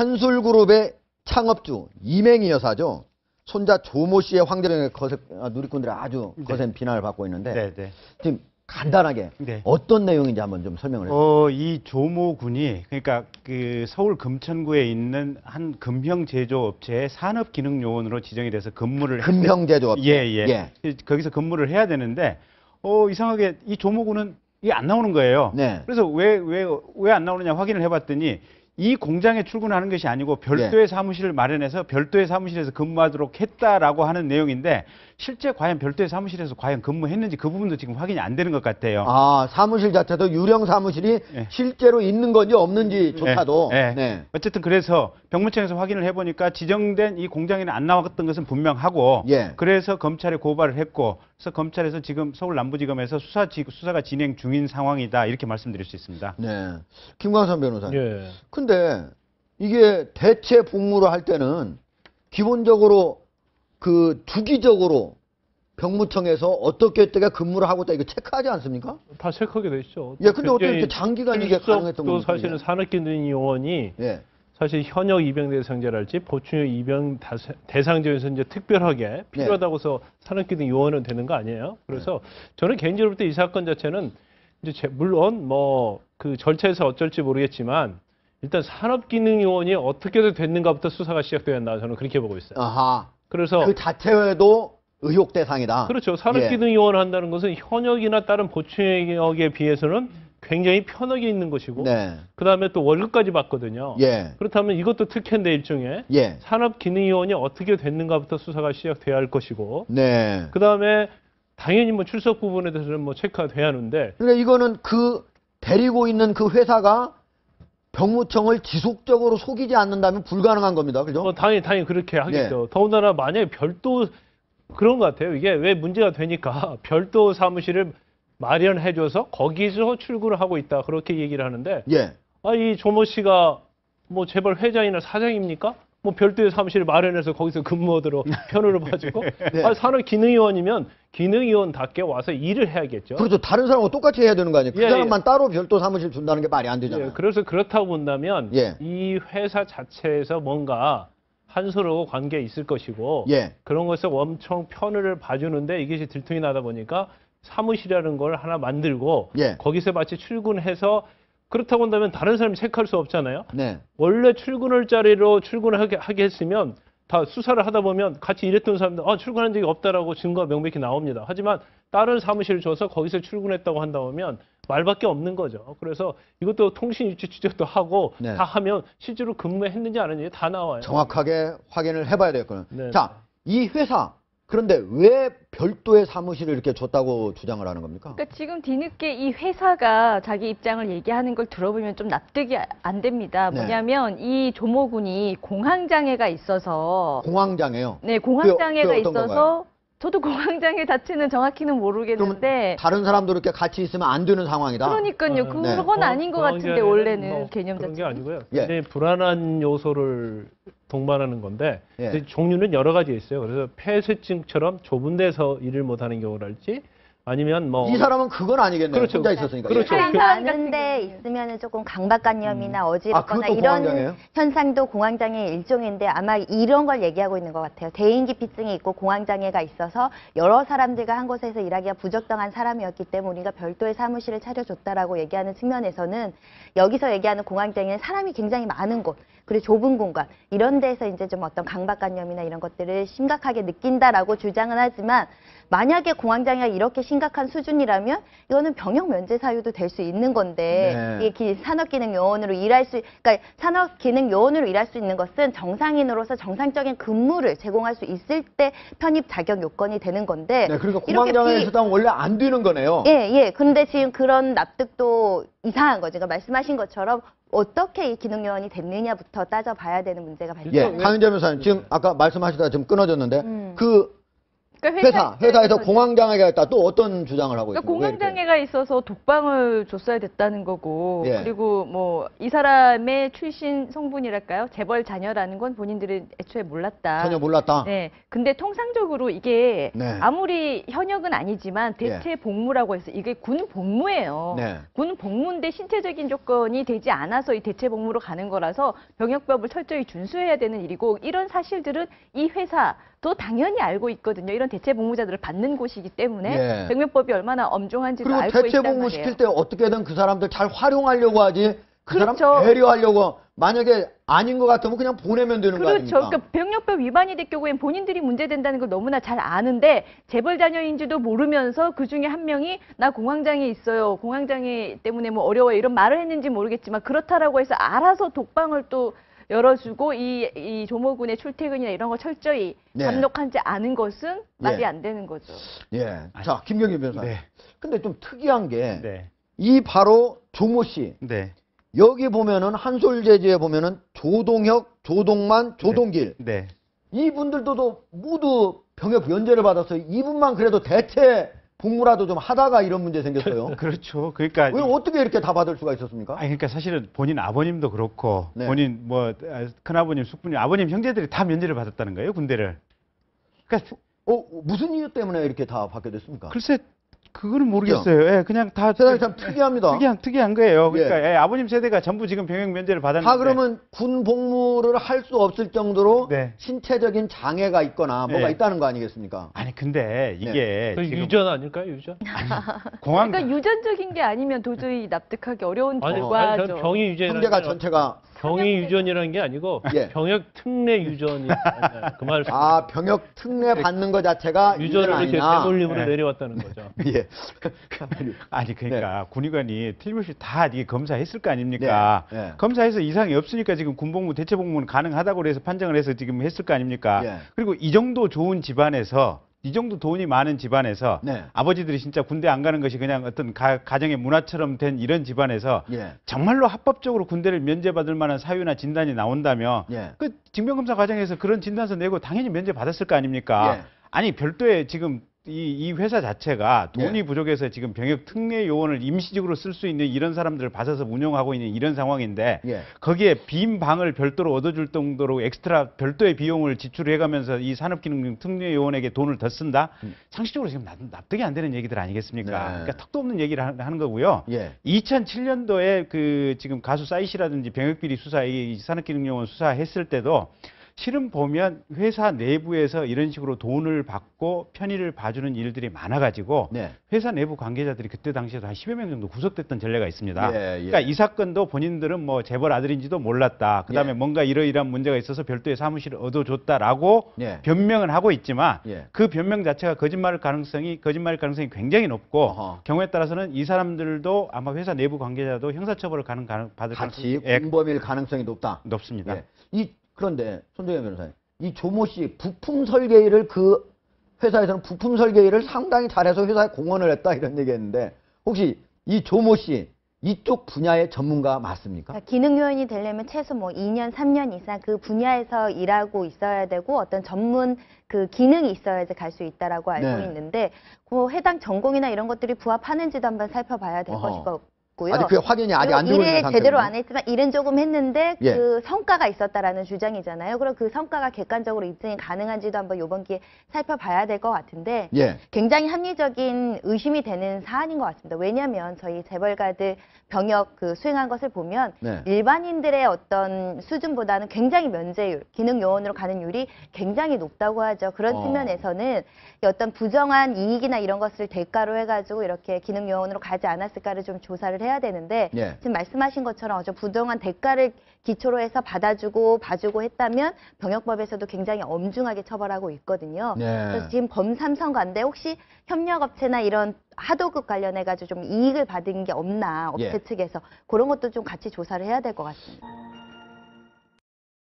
한술그룹의 창업주 이맹희 여사죠. 손자 조모 씨의 황제병의 거세, 아, 누리꾼들이 아주 네. 거센 비난을 받고 있는데 네, 네. 지금 간단하게 네. 어떤 내용인지 한번 좀 설명을 해주세요. 어, 이 조모 군이 그러니까 그 서울 금천구에 있는 한 금형 제조 업체의 산업 기능 요원으로 지정이 돼서 근무를 금형 제조업. 예, 예. 거기서 근무를 해야 되는데 어, 이상하게 이 조모 군은 이게 안 나오는 거예요. 네. 그래서 왜 왜 왜 안 나오느냐 확인을 해 봤더니 이 공장에 출근하는 것이 아니고 예. 별도의 사무실을 마련해서 별도의 사무실에서 근무하도록 했다라고 하는 내용인데 실제 과연 별도의 사무실에서 과연 근무했는지 그 부분도 지금 확인이 안 되는 것 같아요. 아, 사무실 자체도 유령 사무실이 예. 실제로 있는 건지 없는지조차도. 예, 예. 네. 어쨌든 그래서 병무청에서 확인을 해보니까 지정된 이 공장에는 안 나왔던 것은 분명하고 예. 그래서 검찰에 고발을 했고 그래서 검찰에서 지금 서울 남부지검에서 수사 지- 수사가 진행 중인 상황이다 이렇게 말씀드릴 수 있습니다. 네. 김광선 변호사님. 예. 근데 이게 대체 복무를 할 때는 기본적으로 그 주기적으로 병무청에서 어떻게 어떻게 근무를 하고 있다 이거 체크하지 않습니까? 다 체크하게 돼 있죠. 예, 근데 어떻게 이렇게 장기간 이게 가능했던 또 겁니까? 사실은? 산업기능 요원이 예. 사실 현역 입영 대상자랄지 보충역 입영 대상자에서 이제 특별하게 필요하다고 해서 산업기능 요원은 되는 거 아니에요. 그래서 저는 개인적으로 볼 때 이 사건 자체는 이제 제- 물론 뭐 그 절차에서 어쩔지 모르겠지만 일단 산업기능 요원이 어떻게 됐는가부터 수사가 한다 저는 그렇게 보고 있어요. 아하. 그래서 그 자체도 의혹 대상이다. 그렇죠. 산업기능 요원을 한다는 것은 현역이나 다른 보충역에 비해서는 굉장히 편하게 있는 것이고 네. 그다음에 또 월급까지 받거든요. 예. 그렇다면 이것도 특혜인데 일종의 예. 산업기능위원이 어떻게 됐는가부터 수사가 시작돼야 할 것이고 네. 그다음에 당연히 뭐 출석 부분에 대해서는 뭐 체크가 돼야 하는데 그러니까 이거는 그 데리고 있는 그 회사가 병무청을 지속적으로 속이지 않는다면 불가능한 겁니다. 그죠? 뭐 당연히 당연히 그렇게 하겠죠. 네. 더군다나 만약에 별도 그런 것 같아요. 이게 왜 문제가 되니까 별도 사무실을 마련해줘서 거기서 출근을 하고 있다 그렇게 얘기를 하는데 예. 아 이 조모 씨가 뭐 재벌 회장이나 사장입니까? 뭐 별도의 사무실을 마련해서 거기서 근무하도록 편을 봐주고 네. 아, 산업 기능위원이면 기능위원답게 와서 일을 해야겠죠. 그렇죠. 다른 사람하고 똑같이 해야 되는 거 아니에요? 그 예, 사람만 따로 별도 사무실 준다는 게 말이 안 예, 되잖아요. 그래서 그렇다고 본다면 예. 이 회사 자체에서 뭔가 한서로 관계 있을 것이고 예. 그런 것을 엄청 편을 봐주는데 이것이 들통이 나다 보니까 사무실이라는 걸 하나 만들고 예. 거기서 마치 출근해서 그렇다고 한다면 다른 사람이 체크할 수 없잖아요. 네. 원래 출근할 자리로 출근을 하게, 하게 했으면 다 수사를 하다 보면 같이 일했던 사람들 아 출근한 적이 없다라고 증거가 명백히 나옵니다. 하지만 다른 사무실을 줘서 거기서 출근했다고 한다면 말밖에 없는 거죠. 그래서 이것도 통신 유치 추적도 하고 네. 다 하면 실제로 근무했는지 안 했는지 다 나와요. 정확하게 확인을 해봐야 되겠군요. 네. 자, 이 회사 그런데 왜 별도의 사무실을 이렇게 줬다고 주장을 하는 겁니까? 그러니까 지금 뒤늦게 이 회사가 자기 입장을 얘기하는 걸 들어보면 좀 납득이 안 됩니다. 네. 뭐냐면 이 조모군이 공황장애가 있어서 공황장애요. 네 공황장애가 그게 어떤 있어서 저도 공황장애 자체는 정확히는 모르겠는데 다른 사람도 이렇게 같이 있으면 안 되는 상황이다. 그러니까요. 네. 그건 어, 아닌 것 같은데 게 원래는 뭐 개념 그런 게. 아니고요. 예. 굉장히 불안한 요소를 동반하는 건데 예. 종류는 여러 가지 있어요. 그래서 폐쇄증처럼 좁은 데서 일을 못하는 경우랄지 아니면 뭐 이 사람은 그건 아니겠네요. 그렇죠. 혼자 있었으니까. 그렇죠. 예. 그- 많은 데 있으면은 조금 강박관념이나 아, 어지럽거나 그것도 이런 공황장애예요? 현상도 공황장애의 일종인데 아마 이런 걸 얘기하고 있는 것 같아요. 대인기피증이 있고 공황장애가 있어서 여러 사람들과 한 곳에서 일하기가 부적당한 사람이었기 때문에 우리가 별도의 사무실을 차려줬다라고 얘기하는 측면에서는 여기서 얘기하는 공황장애는 사람이 굉장히 많은 곳 그리고 좁은 공간 이런 데서 이제 좀 어떤 강박관념이나 이런 것들을 심각하게 느낀다라고 주장은 하지만 만약에 공황장애가 이렇게 심각한 수준이라면 이거는 병역 면제 사유도 될 수 있는 건데 네. 이게 기- 산업기능 요원으로 일할 수, 그러니까 산업기능 요원으로 일할 수 있는 것은 정상인으로서 정상적인 근무를 제공할 수 있을 때 편입 자격 요건이 되는 건데. 네, 그러니까 이렇게 공황장애 비- 수당 원래 안 되는 거네요. 예, 예. 근데 지금 그런 납득도 이상한 거죠. 그러니까 말씀하신 것처럼 어떻게 이 기능 요원이 됐느냐부터 따져봐야 되는 문제가 발생. 예, 강윤재 변호사님 지금 아까 말씀하시다가 좀 끊어졌는데 음. 그 그러니까 회사, 회사 에서 입장에서는- 공황장애가 있다. 또 어떤 주장을 하고 그러니까 있습니까? 이렇게? 공황장애가 있어서 독방을 줬어야 됐다는 거고 예. 그리고 뭐 이 사람의 출신 성분이랄까요 재벌 자녀라는 건 본인들은 애초에 몰랐다. 전혀 몰랐다. 네. 근데 통상적으로 이게 네. 아무리 현역은 아니지만 대체 복무라고 해서 이게 군 복무예요. 네. 군 복무인데 신체적인 조건이 되지 않아서 이 대체 복무로 가는 거라서 병역법을 철저히 준수해야 되는 일이고 이런 사실들은 이 회사 도 당연히 알고 있거든요. 이런 대체 복무자들을 받는 곳이기 때문에 예. 병역법이 얼마나 엄중한지도 그리고 알고 대체 있단 복무 말이에요. 시킬 때 어떻게든 그 사람들 잘 활용하려고 하지. 그 그렇죠. 사람 배려하려고 만약에 아닌 것 같으면 그냥 보내면 되는 거 그렇죠. 아닙니까? 그러니까 병역법 위반이 될 경우엔 본인들이 문제된다는 걸 너무나 잘 아는데 재벌 자녀인지도 모르면서 그 중에 한 명이 나 공황장애 있어요. 공황장애 때문에 뭐 어려워요. 이런 말을 했는지 모르겠지만 그렇다라고 해서 알아서 독방을 또 열어주고 이, 이 조모군의 출퇴근이나 이런 거 철저히 네. 감독하지 않은 것은 말이 예. 안 되는 거죠. 예. 자, 김경희 변호사님. 네. 근데 좀 특이한 게이 네. 바로 조모 씨. 네. 여기 보면은 한솔제지에 보면은 조동혁, 조동만, 조동길 네. 이분들도 또 모두 병역 면제를 받았어요. 이분만 그래도 대체 복무라도 좀 하다가 이런 문제 생겼어요. 그렇죠. 그러니까 왜 어떻게 이렇게 다 받을 수가 있었습니까? 아니 그러니까 사실은 본인 아버님도 그렇고 네. 본인 뭐 큰아버님, 숙부님, 아버님 형제들이 다 면제를 받았다는 거예요, 군대를. 그러니까 어, 무슨 이유 때문에 이렇게 다 받게 됐습니까? 글쎄 그거는 모르겠어요. 예, 그냥 다 세상이 참 특이합니다. 특이한 특이한 거예요. 그러니까 예, 아버님 세대가 전부 지금 병역 면제를 받았는데 다 그러면 군 복무를 할 수 없을 정도로 네. 신체적인 장애가 있거나 뭐가 네. 있다는 거 아니겠습니까? 아니 근데 이게 그 지금 유전 아닐까요, 유전? 공항 그러니까 유전적인 게 아니면 도저히 납득하기 어려운 아니, 아니 결과죠. 저는 병이 형제가 게 전체가 병이 유전이라는 게 아니고 예. 병역 특례 유전이 그 말을 아 병역 특례 받는 것 자체가 유전을 유전 이렇게? 대물림으로 네. 내려왔다는 거죠. 예. 아니 그러니까 네. 군의관이 틀림없이 다 이게 검사했을 거 아닙니까? 네, 네. 검사해서 이상이 없으니까 지금 군복무 대체복무는 가능하다고 해서 판정을 해서 지금 했을 거 아닙니까? 예. 그리고 이 정도 좋은 집안에서 이 정도 돈이 많은 집안에서 네. 아버지들이 진짜 군대 안 가는 것이 그냥 어떤 가, 가정의 문화처럼 된 이런 집안에서 예. 정말로 합법적으로 군대를 면제받을 만한 사유나 진단이 나온다면 예. 그 징병검사 과정에서 그런 진단서 내고 당연히 면제 받았을 거 아닙니까? 예. 아니 별도의 지금 이, 이 회사 자체가 돈이 예. 부족해서 지금 병역 특례 요원을 임시직으로 쓸 수 있는 이런 사람들을 받아서 운영하고 있는 이런 상황인데 예. 거기에 빈 방을 별도로 얻어줄 정도로 엑스트라 별도의 비용을 지출해가면서 이 산업기능 특례 요원에게 돈을 더 쓴다? 음. 상식적으로 지금 납- 납득이 안 되는 얘기들 아니겠습니까? 네. 그러니까 턱도 없는 얘기를 하- 하는 거고요. 예. 2007년도에 그 지금 가수 싸이 씨라든지 병역비리 수사, 이 산업기능요원 수사했을 때도 실은 보면 회사 내부에서 이런 식으로 돈을 받고 편의를 봐주는 일들이 많아가지고 네. 회사 내부 관계자들이 그때 당시에도 한 10여 명 정도 구속됐던 전례가 있습니다. 예, 예. 그러니까 이 사건도 본인들은 뭐 재벌 아들인지도 몰랐다. 그다음에 예. 뭔가 이러이러한 문제가 있어서 별도의 사무실을 얻어줬다라고 예. 변명은 하고 있지만 예. 그 변명 자체가 거짓말일 가능성이 거짓말일 가능성이 굉장히 높고 어허. 경우에 따라서는 이 사람들도 아마 회사 내부 관계자도 형사처벌을 가능, 가능 받을 같이 가능성이 예, 공범일 가능성이 높다. 높습니다. 예. 이 그런데 손정현 변호사님, 이 조모 씨 부품 설계일을 그 회사에서는 부품 설계일을 상당히 잘해서 회사에 공헌을 했다 이런 얘기했는데 혹시 이 조모 씨 이쪽 분야의 전문가 맞습니까? 그러니까 기능 요원이 되려면 최소 뭐 2년, 3년 이상 그 분야에서 일하고 있어야 되고 어떤 전문 그 기능이 있어야지 갈 수 있다라고 알고 네. 있는데 그 해당 전공이나 이런 것들이 부합하는지도 한번 살펴봐야 될 어허. 것일 것같 고요. 아직 그게 확인이 아직 안 되고 있는 상태군요. 제대로 안 했지만 일은 조금 했는데 예. 그 성과가 있었다라는 주장이잖아요. 그럼 그 성과가 객관적으로 입증이 가능한지도 한번 이번 기회에 살펴봐야 될 것 같은데 예. 굉장히 합리적인 의심이 되는 사안인 것 같습니다. 왜냐하면 저희 재벌가들 병역 그 수행한 것을 보면 네. 일반인들의 어떤 수준보다는 굉장히 면제율, 기능 요원으로 가는 율이 굉장히 높다고 하죠. 그런 어. 측면에서는 이 어떤 부정한 이익이나 이런 것을 대가로 해가지고 이렇게 기능 요원으로 가지 않았을까를 좀 조사를 해야 되는데 예. 지금 말씀하신 것처럼 어저 부정한 대가를 기초로 해서 받아주고 봐주고 했다면 병역법에서도 굉장히 엄중하게 처벌하고 있거든요. 네. 그래서 지금 범삼성가인데 혹시 협력업체나 이런 하도급 관련해 가지고 좀 이익을 받은 게 없나 업체 예. 측에서 그런 것도 좀 같이 조사를 해야 될 것 같습니다.